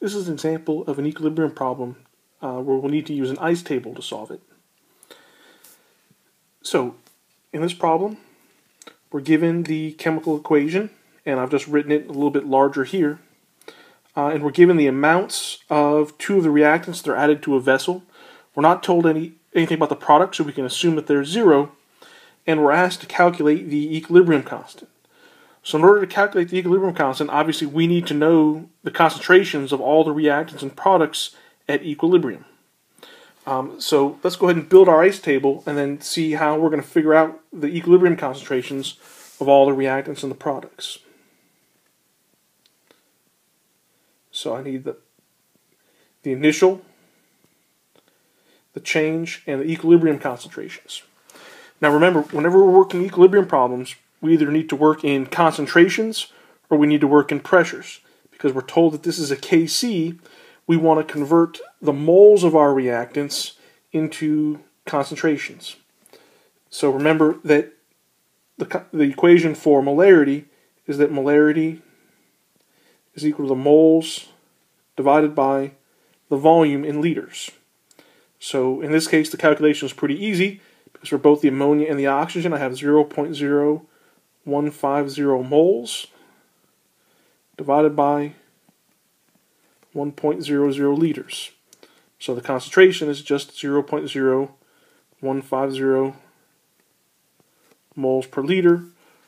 this is an example of an equilibrium problem uh, where we'll need to use an ice table to solve it. So, in this problem, we're given the chemical equation, and I've just written it a little bit larger here. Uh, and we're given the amounts of two of the reactants that are added to a vessel. We're not told any anything about the product, so we can assume that they're zero. And we're asked to calculate the equilibrium constant. So in order to calculate the equilibrium constant, obviously we need to know the concentrations of all the reactants and products at equilibrium. Um, so let's go ahead and build our ice table and then see how we're going to figure out the equilibrium concentrations of all the reactants and the products. So I need the, the initial, the change, and the equilibrium concentrations. Now remember, whenever we're working equilibrium problems, we either need to work in concentrations or we need to work in pressures. Because we're told that this is a KC, we want to convert the moles of our reactants into concentrations. So remember that the, the equation for molarity is that molarity is equal to the moles divided by the volume in liters. So in this case, the calculation is pretty easy because for both the ammonia and the oxygen, I have 0.0150 moles divided by 1.00 liters. So the concentration is just 0.0150 moles per liter.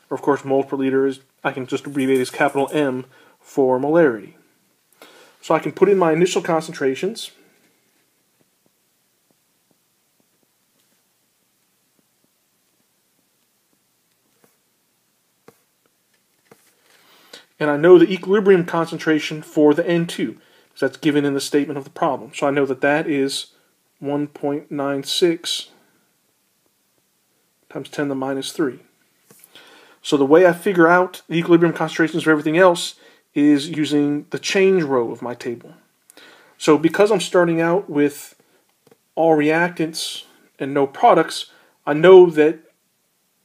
Or of course, moles per liter is, I can just abbreviate as capital M for molarity. So I can put in my initial concentrations. And I know the equilibrium concentration for the N2 because that's given in the statement of the problem. So I know that that is 1.96 times 10 to the minus 3. So the way I figure out the equilibrium concentrations for everything else is using the change row of my table. So because I'm starting out with all reactants and no products, I know that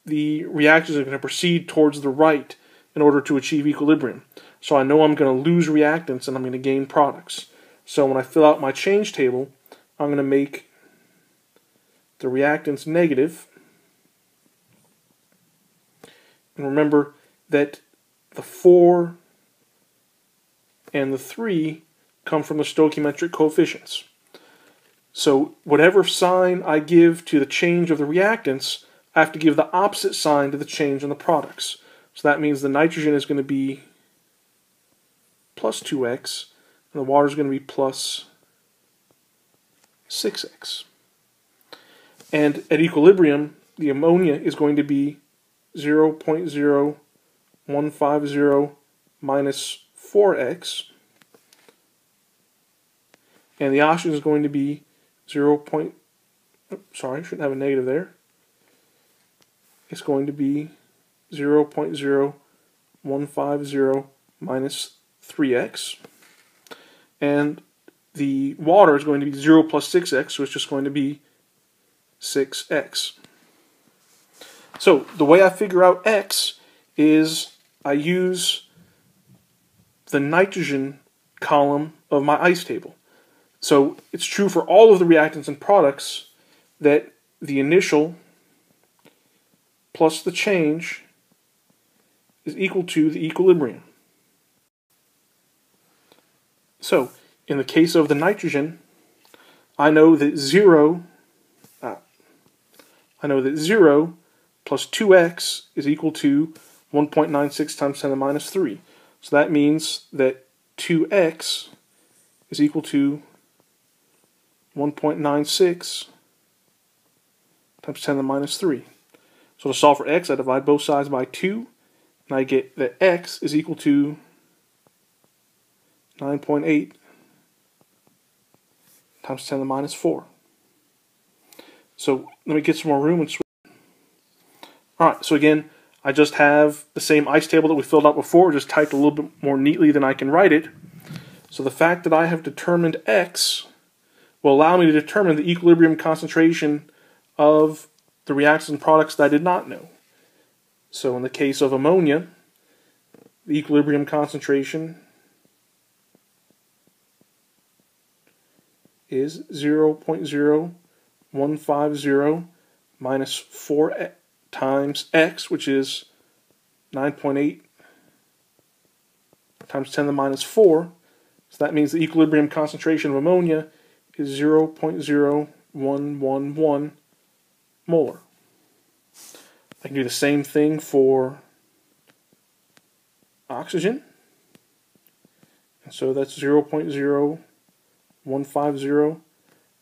the reactions are going to proceed towards the right in order to achieve equilibrium. So I know I'm going to lose reactants and I'm going to gain products. So when I fill out my change table, I'm going to make the reactants negative. And remember that the 4 and the 3 come from the stoichiometric coefficients. So whatever sign I give to the change of the reactants, I have to give the opposite sign to the change in the products. So that means the nitrogen is going to be plus 2x, and the water is going to be plus 6x. And at equilibrium, the ammonia is going to be 0.0150 minus 4x, and the oxygen is going to be 0. Point, sorry, shouldn't have a negative there. It's going to be 0.0150 minus 3x. And the water is going to be 0 plus 6x, so it's just going to be 6x. So the way I figure out x is I use the nitrogen column of my ice table. So it's true for all of the reactants and products that the initial plus the change is equal to the equilibrium. So, in the case of the nitrogen, I know that 0, uh, I know that 0 plus 2x is equal to 1.96 times 10 to the minus 3. So that means that 2x is equal to 1.96 times 10 to the minus 3. So to solve for x, I divide both sides by 2, and I get that x is equal to 9.8 times 10 to the minus 4. So let me get some more room and switch. Alright, so again, I just have the same ice table that we filled out before, just typed a little bit more neatly than I can write it. So the fact that I have determined x will allow me to determine the equilibrium concentration of the reactants and products that I did not know. So in the case of ammonia, the equilibrium concentration is 0.0150 minus 4 times x, which is 9.8 times 10 to the minus 4. So that means the equilibrium concentration of ammonia is 0.0111 molar. I can do the same thing for oxygen. And so that's 0.0150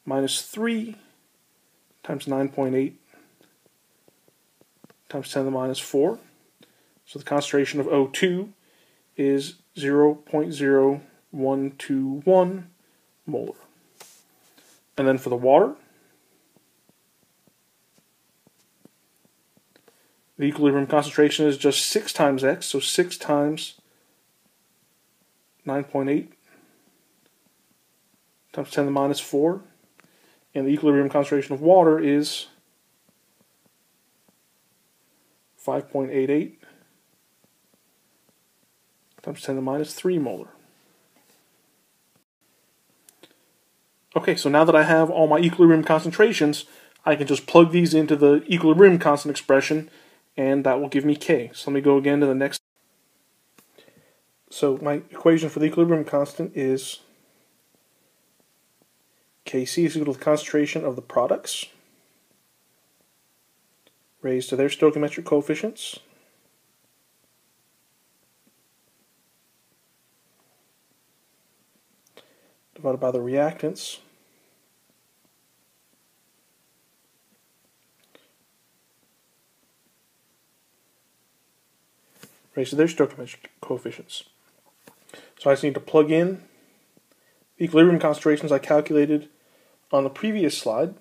minus 3 times 9.8 times 10 to the minus 4. So the concentration of O2 is 0.0121 molar. And then for the water, the equilibrium concentration is just 6 times x, so 6 times 9.8 times 10 to the minus 4. And the equilibrium concentration of water is 5.88 times 10 to the minus 3 molar. Okay, so now that I have all my equilibrium concentrations, I can just plug these into the equilibrium constant expression, and that will give me K. So let me go again to the next. So my equation for the equilibrium constant is Kc is equal to the concentration of the products raised to their stoichiometric coefficients divided by the reactants to their stoichiometric coefficients. So I just need to plug in the equilibrium concentrations I calculated on the previous slide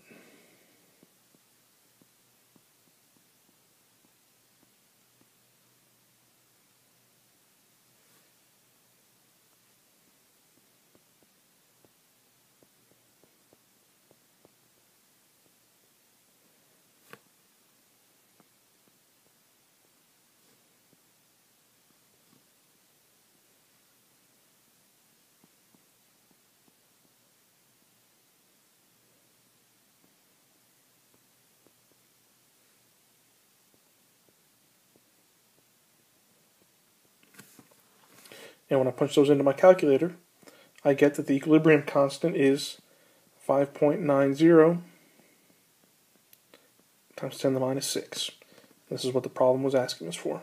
And when I punch those into my calculator, I get that the equilibrium constant is 5.90 times 10 to the minus 6. This is what the problem was asking us for.